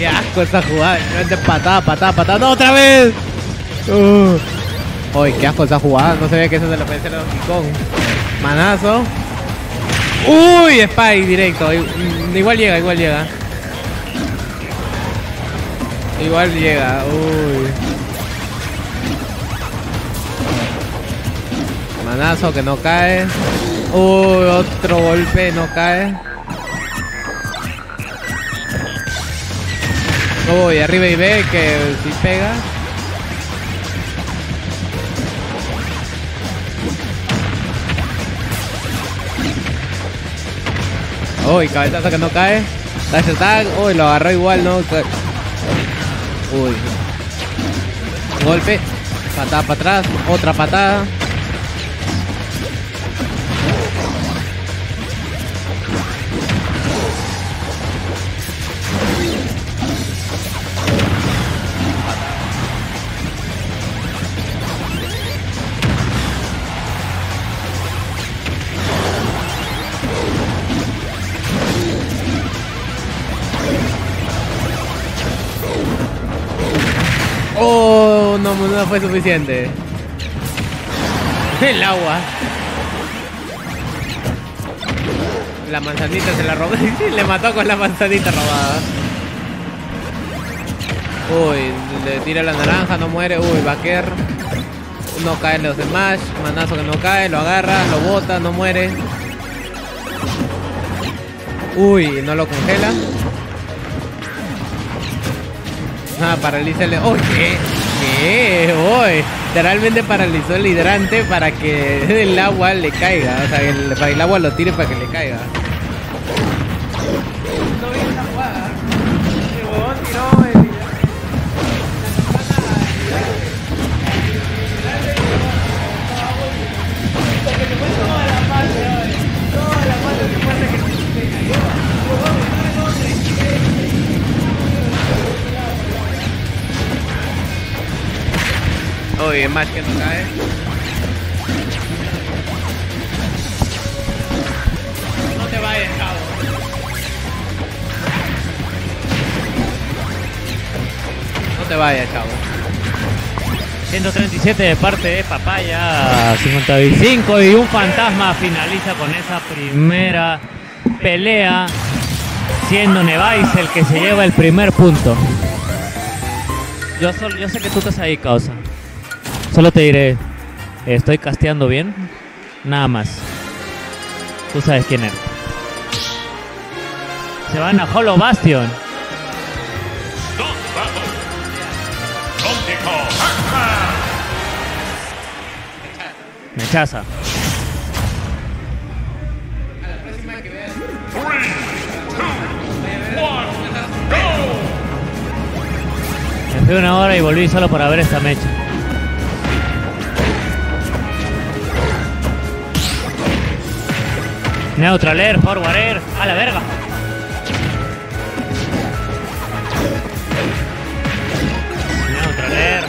Qué asco esa jugada. Patada, patada, patada. ¡No, otra vez! Uh. Uy, qué asco esa jugada. No se ve que eso se lo hacer a Donkey Kong. Manazo. Uy, Spike directo. Mm, Igual llega, igual llega. Igual llega. Uy. Manazo que no cae. Uy, otro golpe, no cae. Uy, arriba y ve que si pega. Uy, cabezazo que no cae. Dash attack. Uy, lo agarró igual, ¿no? Uy. Golpe. Patada para atrás. Otra patada. No, no fue suficiente. El agua. La manzanita se la robó. le mató con la manzanita robada. Uy, le tira la naranja, no muere. Uy, Baker. No cae los smash. Manazo que no cae, lo agarra, lo bota, no muere. Uy, no lo congela. Ah, paraliza el... ¡Oh, qué! ¡Uy! Literalmente paralizó el hidrante para que el agua le caiga. O sea, el, para el agua lo tire para que le caiga. Es más que no cae. No te vayas, cabo. No te vayas, chavo. 137 de parte de Papaya, 55 y un fantasma finaliza con esa primera pelea, siendo Nevais el que se lleva el primer punto. Yo, sol- yo sé que tú estás ahí, causa. Solo te diré, estoy casteando bien, nada más. Tú sabes quién eres. Se van a Hollow Bastion. Mechaza. Me fui una hora y volví solo para ver esta mecha. Neutral Air, Forward Air, a la verga. Neutral Air.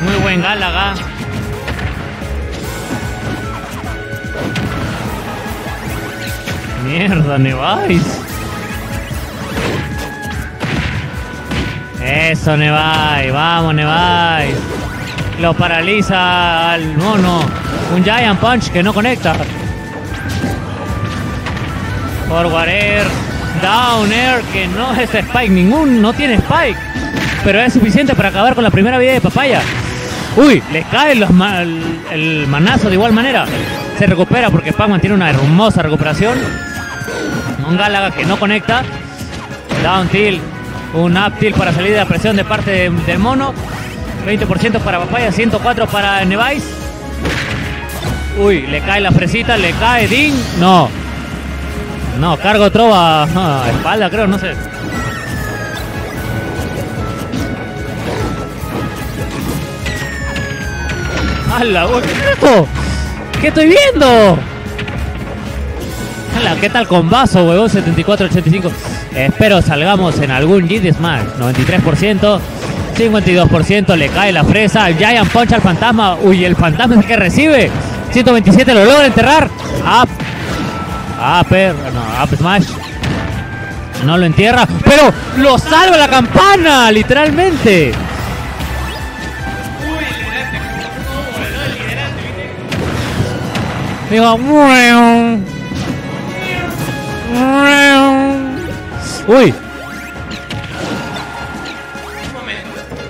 Muy buen Gálaga. Mierda, Nevais. Eso, Nevais. Vamos, Nevais. Lo paraliza al mono. Un Giant Punch que no conecta. Forward Air. Down Air que no es Spike. Ningún, no tiene Spike. Pero es suficiente para acabar con la primera vida de Papaya. Uy, le cae el manazo de igual manera. Se recupera porque Pac-Man tiene una hermosa recuperación. Un Gálaga que no conecta. Down tilt. Un up tilt para salir de la presión de parte de- del mono. 20% para Papaya, 104 para Nevais. Uy, le cae la fresita, le cae Ding. No. No, cargo trova ah, espalda, creo, no sé. ¡Hala! ¿Qué es esto? ¿Qué estoy viendo? ¡Hala! ¿Qué tal con vaso, huevón? 74-85. Espero salgamos en algún GD Smash. 93%. 52% le cae la fresa. Giant Punch al fantasma. Uy, el fantasma es el que recibe. 127 lo logra enterrar. Up. Upper. No, up smash. No lo entierra. Pero lo salva la campana. Literalmente. Digo. Uy.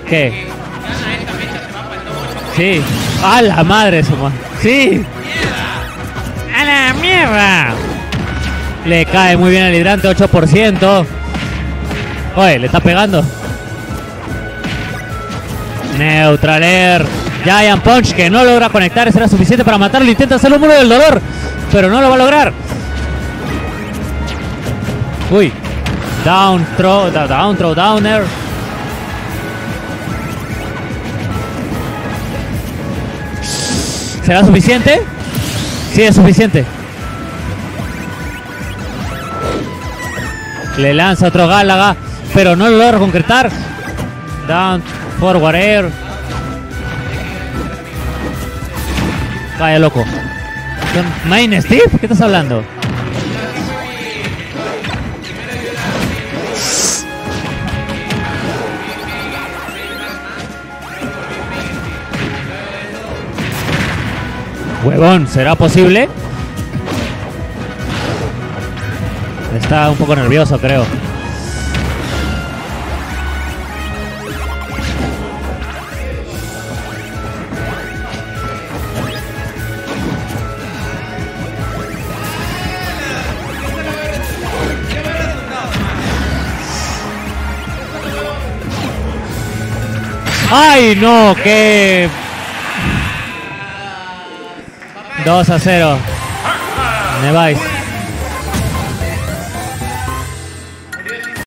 ¿Qué? Sí. A la madre, su ma- Sí. A la mierda. Le cae muy bien al hidrante, 8%. Oye, le está pegando. Neutral Air. Giant Punch que no logra conectar. Será suficiente para matarlo. Intenta hacer un muro del dolor. Pero no lo va a lograr. Uy. Down, throw, down, throw, downer. ¿Será suficiente? Sí, es suficiente. Le lanza otro Gálaga, pero no lo logra concretar. Down, forward air. Vaya loco. ¿Con Main Steve? ¿Qué estás hablando? Huevón, ¿será posible? Está un poco nervioso, creo. ¡Ay, no! ¡Qué 2 a 0. Me vais.